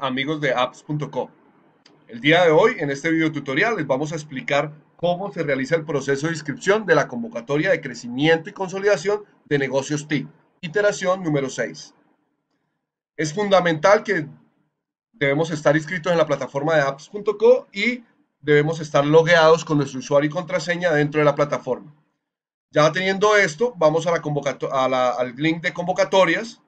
Amigos de apps.co. El día de hoy en este video tutorial les vamos a explicar cómo se realiza el proceso de inscripción de la convocatoria de crecimiento y consolidación de negocios TIC, iteración número 6. Es fundamental que debemos estar inscritos en la plataforma de apps.co y debemos estar logueados con nuestro usuario y contraseña dentro de la plataforma. Ya teniendo esto, vamos a la al link de convocatorias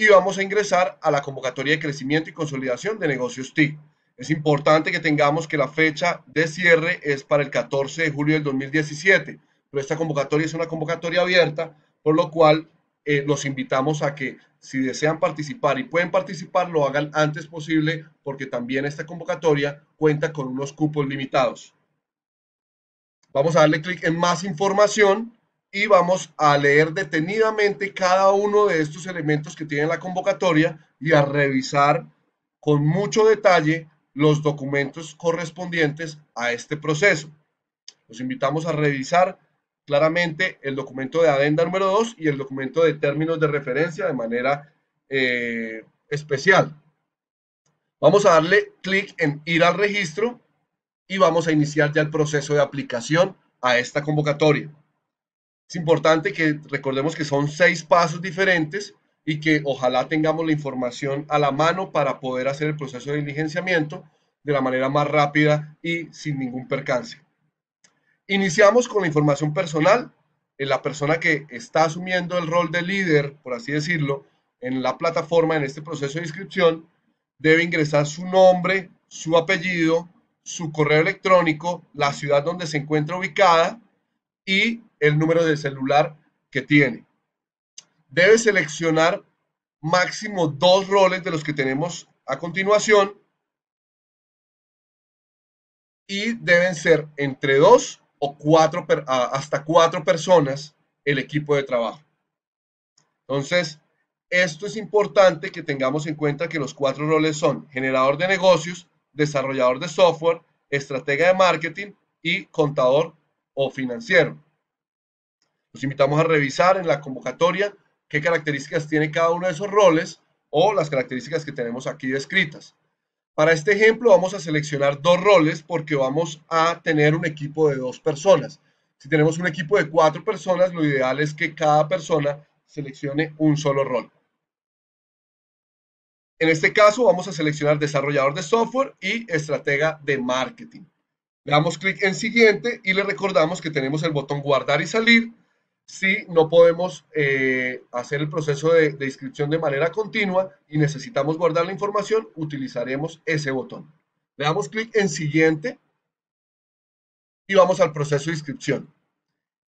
y vamos a ingresar a la convocatoria de crecimiento y consolidación de negocios TIC. Es importante que tengamos que la fecha de cierre es para el 14 de julio del 2017, pero esta convocatoria es una convocatoria abierta, por lo cual eh, los invitamos a que si desean participar y pueden participar, lo hagan antes posible, porque también esta convocatoria cuenta con unos cupos limitados. Vamos a darle clic en más información y vamos a leer detenidamente cada uno de estos elementos que tiene la convocatoria y a revisar con mucho detalle los documentos correspondientes a este proceso. Los invitamos a revisar claramente el documento de adenda número 2 y el documento de términos de referencia de manera eh, especial. Vamos a darle clic en ir al registro y vamos a iniciar ya el proceso de aplicación a esta convocatoria. Es importante que recordemos que son seis pasos diferentes y que ojalá tengamos la información a la mano para poder hacer el proceso de diligenciamiento de la manera más rápida y sin ningún percance. Iniciamos con la información personal. La persona que está asumiendo el rol de líder, por así decirlo, en la plataforma, en este proceso de inscripción, debe ingresar su nombre, su apellido, su correo electrónico, la ciudad donde se encuentra ubicada y el número de celular que tiene. Debe seleccionar máximo dos roles de los que tenemos a continuación y deben ser entre dos o cuatro, hasta cuatro personas el equipo de trabajo. Entonces, esto es importante que tengamos en cuenta que los cuatro roles son generador de negocios, desarrollador de software, estratega de marketing y contador o financiero. Los invitamos a revisar en la convocatoria qué características tiene cada uno de esos roles o las características que tenemos aquí descritas. Para este ejemplo vamos a seleccionar dos roles porque vamos a tener un equipo de dos personas. Si tenemos un equipo de cuatro personas, lo ideal es que cada persona seleccione un solo rol. En este caso vamos a seleccionar desarrollador de software y estratega de marketing. Le damos clic en siguiente y le recordamos que tenemos el botón guardar y salir si no podemos eh, hacer el proceso de, inscripción de manera continua y necesitamos guardar la información, utilizaremos ese botón. Le damos clic en siguiente y vamos al proceso de inscripción.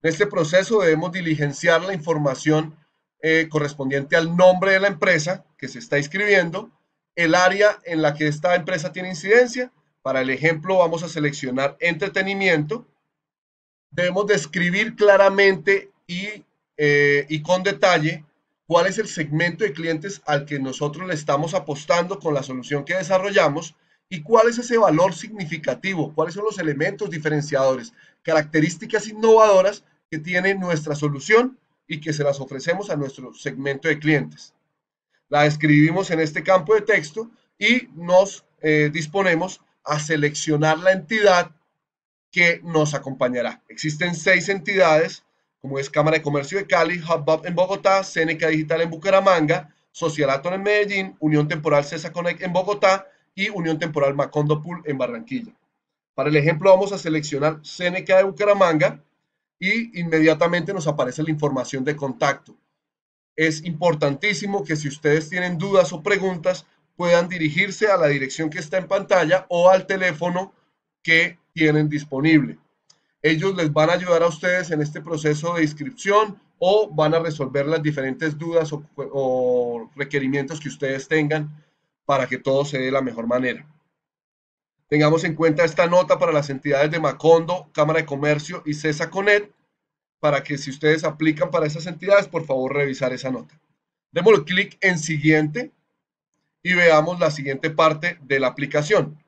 En este proceso debemos diligenciar la información eh, correspondiente al nombre de la empresa que se está inscribiendo, el área en la que esta empresa tiene incidencia. Para el ejemplo vamos a seleccionar entretenimiento. Debemos describir claramente eh, y, con detalle cuál es el segmento de clientes al que nosotros le estamos apostando con la solución que desarrollamos y cuál es ese valor significativo, cuáles son los elementos diferenciadores, características innovadoras que tiene nuestra solución y que se las ofrecemos a nuestro segmento de clientes. La escribimos en este campo de texto y nos eh, disponemos a seleccionar la entidad que nos acompañará. Existen seis entidades como es Cámara de Comercio de Cali, HubBub en Bogotá, Seneca Digital en Bucaramanga, Socialaton en Medellín, Unión Temporal Cesa Connect en Bogotá y Unión Temporal Macondo Pool en Barranquilla. Para el ejemplo vamos a seleccionar Seneca de Bucaramanga y inmediatamente nos aparece la información de contacto. Es importantísimo que si ustedes tienen dudas o preguntas puedan dirigirse a la dirección que está en pantalla o al teléfono que tienen disponible. Ellos les van a ayudar a ustedes en este proceso de inscripción o van a resolver las diferentes dudas o, requerimientos que ustedes tengan para que todo se dé de la mejor manera. Tengamos en cuenta esta nota para las entidades de Macondo, Cámara de Comercio y CESA Conet, para que si ustedes aplican para esas entidades, por favor revisar esa nota. Démosle clic en siguiente y veamos la siguiente parte de la aplicación.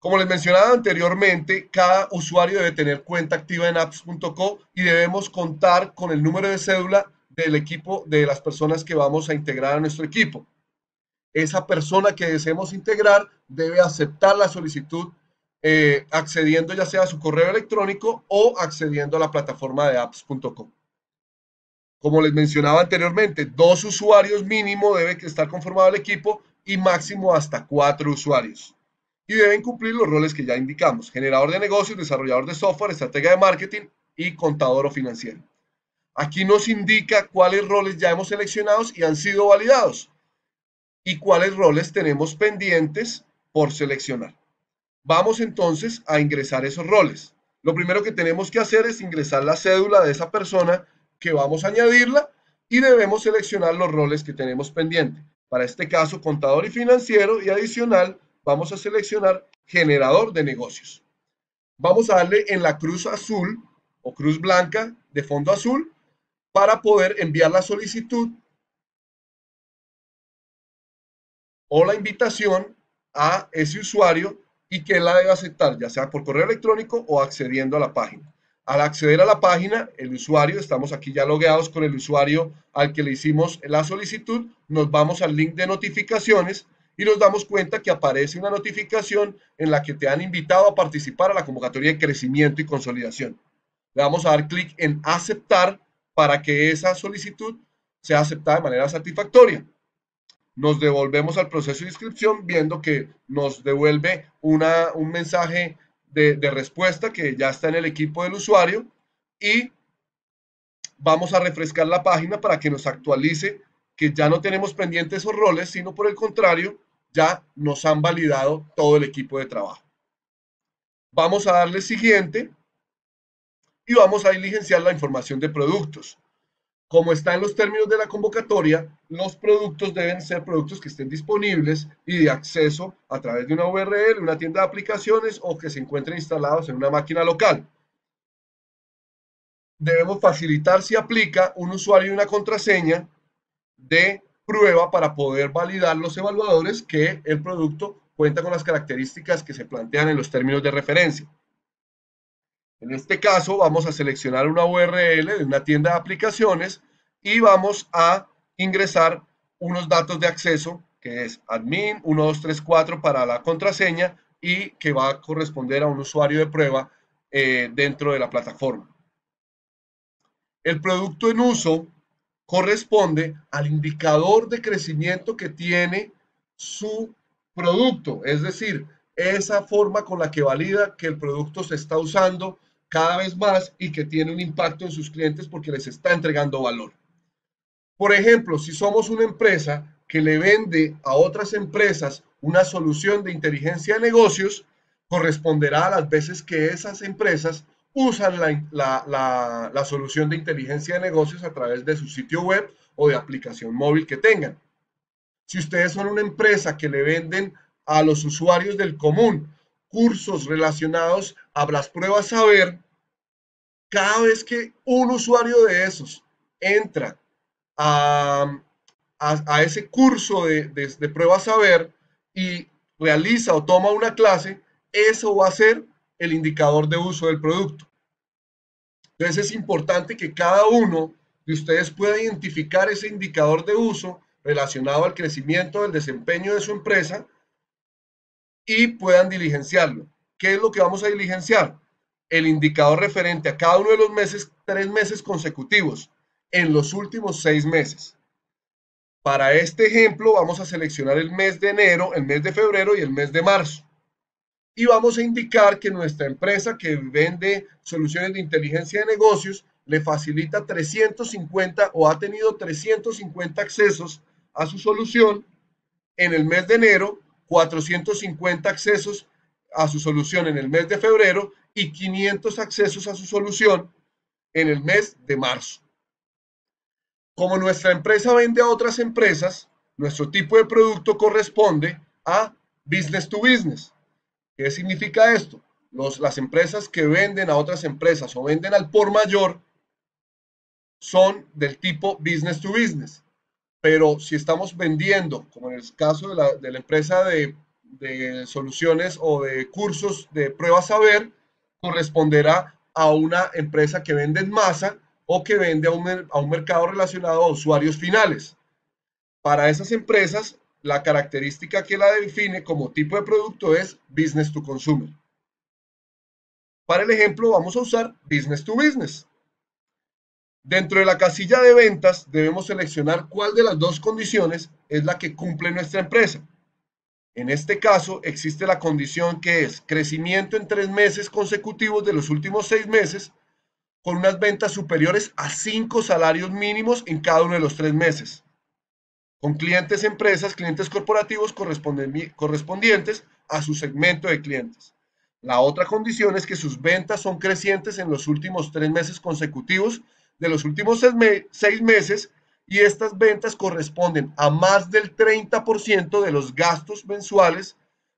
Como les mencionaba anteriormente, cada usuario debe tener cuenta activa en apps.co y debemos contar con el número de cédula del equipo de las personas que vamos a integrar a nuestro equipo. esa persona que deseemos integrar debe aceptar la solicitud eh, accediendo ya sea a su correo electrónico o accediendo a la plataforma de apps.com. Como les mencionaba anteriormente, dos usuarios mínimo debe estar conformado el equipo y máximo hasta cuatro usuarios. Y deben cumplir los roles que ya indicamos, generador de negocios, desarrollador de software, estratega de marketing y contador o financiero. Aquí nos indica cuáles roles ya hemos seleccionado y han sido validados y cuáles roles tenemos pendientes por seleccionar. Vamos entonces a ingresar esos roles. Lo primero que tenemos que hacer es ingresar la cédula de esa persona que vamos a añadirla y debemos seleccionar los roles que tenemos pendiente. Para este caso, contador y financiero y adicional, vamos a seleccionar generador de negocios. Vamos a darle en la cruz azul o cruz blanca de fondo azul para poder enviar la solicitud o la invitación a ese usuario y que él la debe aceptar, ya sea por correo electrónico o accediendo a la página. Al acceder a la página, el usuario, estamos aquí ya logueados con el usuario al que le hicimos la solicitud, nos vamos al link de notificaciones y nos damos cuenta que aparece una notificación en la que te han invitado a participar a la convocatoria de crecimiento y consolidación. Le vamos a dar clic en aceptar para que esa solicitud sea aceptada de manera satisfactoria. Nos devolvemos al proceso de inscripción viendo que nos devuelve una, un mensaje de, respuesta que ya está en el equipo del usuario y vamos a refrescar la página para que nos actualice que ya no tenemos pendientes esos roles, sino por el contrario, ya nos han validado todo el equipo de trabajo. Vamos a darle siguiente y vamos a diligenciar la información de productos como está en los términos de la convocatoria, los productos deben ser productos que estén disponibles y de acceso a través de una URL, una tienda de aplicaciones o que se encuentren instalados en una máquina local. Debemos facilitar si aplica un usuario y una contraseña de prueba para poder validar los evaluadores que el producto cuenta con las características que se plantean en los términos de referencia. En este caso vamos a seleccionar una URL de una tienda de aplicaciones y vamos a ingresar unos datos de acceso que es admin 1234 para la contraseña y que va a corresponder a un usuario de prueba eh, dentro de la plataforma. El producto en uso corresponde al indicador de crecimiento que tiene su producto, es decir, esa forma con la que valida que el producto se está usando cada vez más y que tiene un impacto en sus clientes porque les está entregando valor. Por ejemplo, si somos una empresa que le vende a otras empresas una solución de inteligencia de negocios, corresponderá a las veces que esas empresas usan la, la, solución de inteligencia de negocios a través de su sitio web o de aplicación móvil que tengan. Si ustedes son una empresa que le venden a los usuarios del común cursos relacionados a las pruebas saber, cada vez que un usuario de esos entra a, a, ese curso de, de, de pruebas saber y realiza o toma una clase, eso va a ser el indicador de uso del producto. Entonces es importante que cada uno de ustedes pueda identificar ese indicador de uso relacionado al crecimiento del desempeño de su empresa y puedan diligenciarlo. ¿Qué es lo que vamos a diligenciar? El indicador referente a cada uno de los meses, tres meses consecutivos, en los últimos seis meses. Para este ejemplo vamos a seleccionar el mes de enero, el mes de febrero y el mes de marzo. Y vamos a indicar que nuestra empresa que vende soluciones de inteligencia de negocios le facilita 350 o ha tenido 350 accesos a su solución en el mes de enero 450 accesos a su solución en el mes de febrero y 500 accesos a su solución en el mes de marzo. Como nuestra empresa vende a otras empresas, nuestro tipo de producto corresponde a business to business. ¿Qué significa esto? las empresas que venden a otras empresas o venden al por mayor son del tipo business to business pero si estamos vendiendo, como en el caso de la, empresa de, soluciones o de cursos de pruebas saber, corresponderá a una empresa que vende en masa o que vende a un, a un mercado relacionado a usuarios finales. Para esas empresas, la característica que la define como tipo de producto es business to consumer. Para el ejemplo vamos a usar business to business. Dentro de la casilla de ventas debemos seleccionar cuál de las dos condiciones es la que cumple nuestra empresa. En este caso existe la condición que es crecimiento en tres meses consecutivos de los últimos seis meses con unas ventas superiores a cinco salarios mínimos en cada uno de los tres meses, con clientes empresas, clientes corporativos correspondientes a su segmento de clientes. La otra condición es que sus ventas son crecientes en los últimos tres meses consecutivos de los últimos seis meses y estas ventas corresponden a más del 30% de los gastos mensuales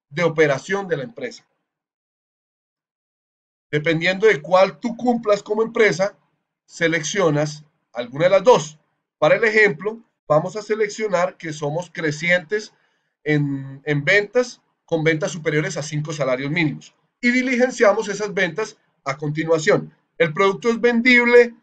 de operación de la empresa. Dependiendo de cuál tú cumplas como empresa, seleccionas alguna de las dos. Para el ejemplo, vamos a seleccionar que somos crecientes en, en ventas con ventas superiores a cinco salarios mínimos y diligenciamos esas ventas a continuación. El producto es vendible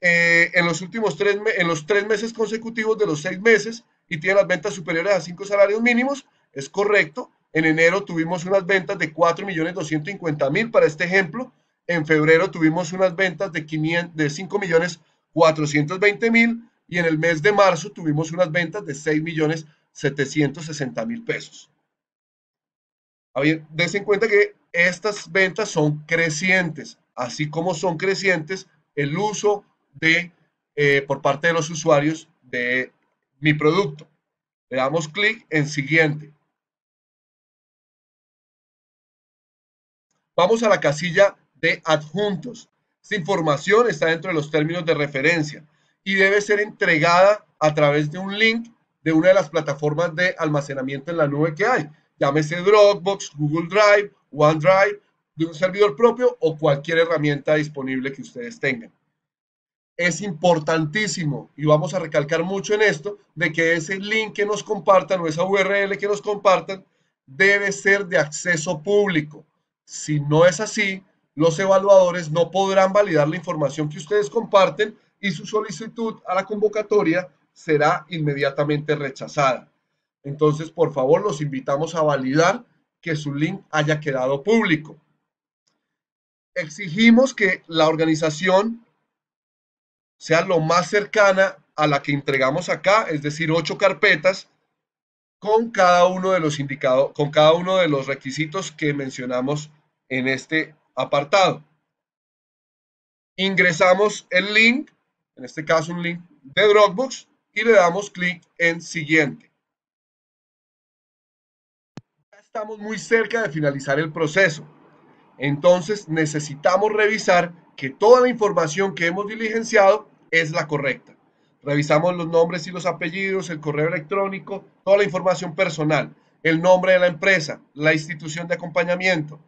eh, en los últimos tres, en los tres meses consecutivos de los seis meses y tiene las ventas superiores a cinco salarios mínimos, es correcto. En enero tuvimos unas ventas de 4.250.000 para este ejemplo. En febrero tuvimos unas ventas de, 500, de 5.420.000 y en el mes de marzo tuvimos unas ventas de 6.760.000 pesos. Dense en cuenta que estas ventas son crecientes, así como son crecientes el uso de, eh, por parte de los usuarios de mi producto. Le damos clic en siguiente. Vamos a la casilla de adjuntos. Esta información está dentro de los términos de referencia y debe ser entregada a través de un link de una de las plataformas de almacenamiento en la nube que hay. Llámese Dropbox, Google Drive, OneDrive, de un servidor propio o cualquier herramienta disponible que ustedes tengan es importantísimo y vamos a recalcar mucho en esto de que ese link que nos compartan o esa URL que nos compartan debe ser de acceso público. Si no es así, los evaluadores no podrán validar la información que ustedes comparten y su solicitud a la convocatoria será inmediatamente rechazada. Entonces, por favor, los invitamos a validar que su link haya quedado público. Exigimos que la organización sea lo más cercana a la que entregamos acá, es decir, ocho carpetas con cada uno de los con cada uno de los requisitos que mencionamos en este apartado. Ingresamos el link, en este caso un link de Dropbox, y le damos clic en siguiente. Estamos muy cerca de finalizar el proceso. Entonces necesitamos revisar que toda la información que hemos diligenciado es la correcta. Revisamos los nombres y los apellidos, el correo electrónico, toda la información personal, el nombre de la empresa, la institución de acompañamiento,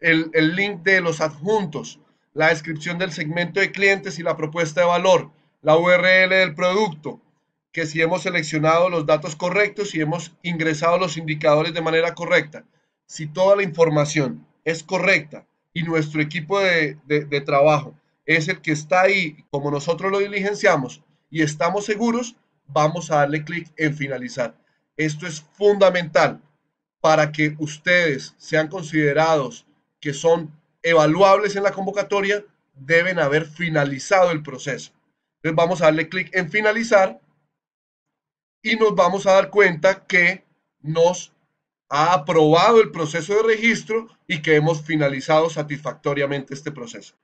el, el link de los adjuntos, la descripción del segmento de clientes y la propuesta de valor, la URL del producto, que si hemos seleccionado los datos correctos y hemos ingresado los indicadores de manera correcta, si toda la información es correcta y nuestro equipo de, trabajo es el que está ahí, como nosotros lo diligenciamos y estamos seguros, vamos a darle clic en finalizar. Esto es fundamental para que ustedes sean considerados que son evaluables en la convocatoria, deben haber finalizado el proceso. Entonces vamos a darle clic en finalizar y nos vamos a dar cuenta que nos ha aprobado el proceso de registro y que hemos finalizado satisfactoriamente este proceso.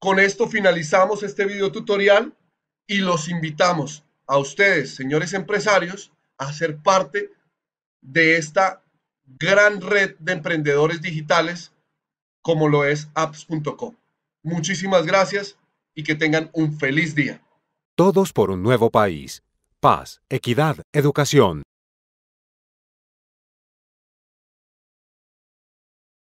Con esto finalizamos este video tutorial y los invitamos a ustedes, señores empresarios, a ser parte de esta gran red de emprendedores digitales como lo es apps.com. Muchísimas gracias y que tengan un feliz día. Todos por un nuevo país. Paz, equidad, educación.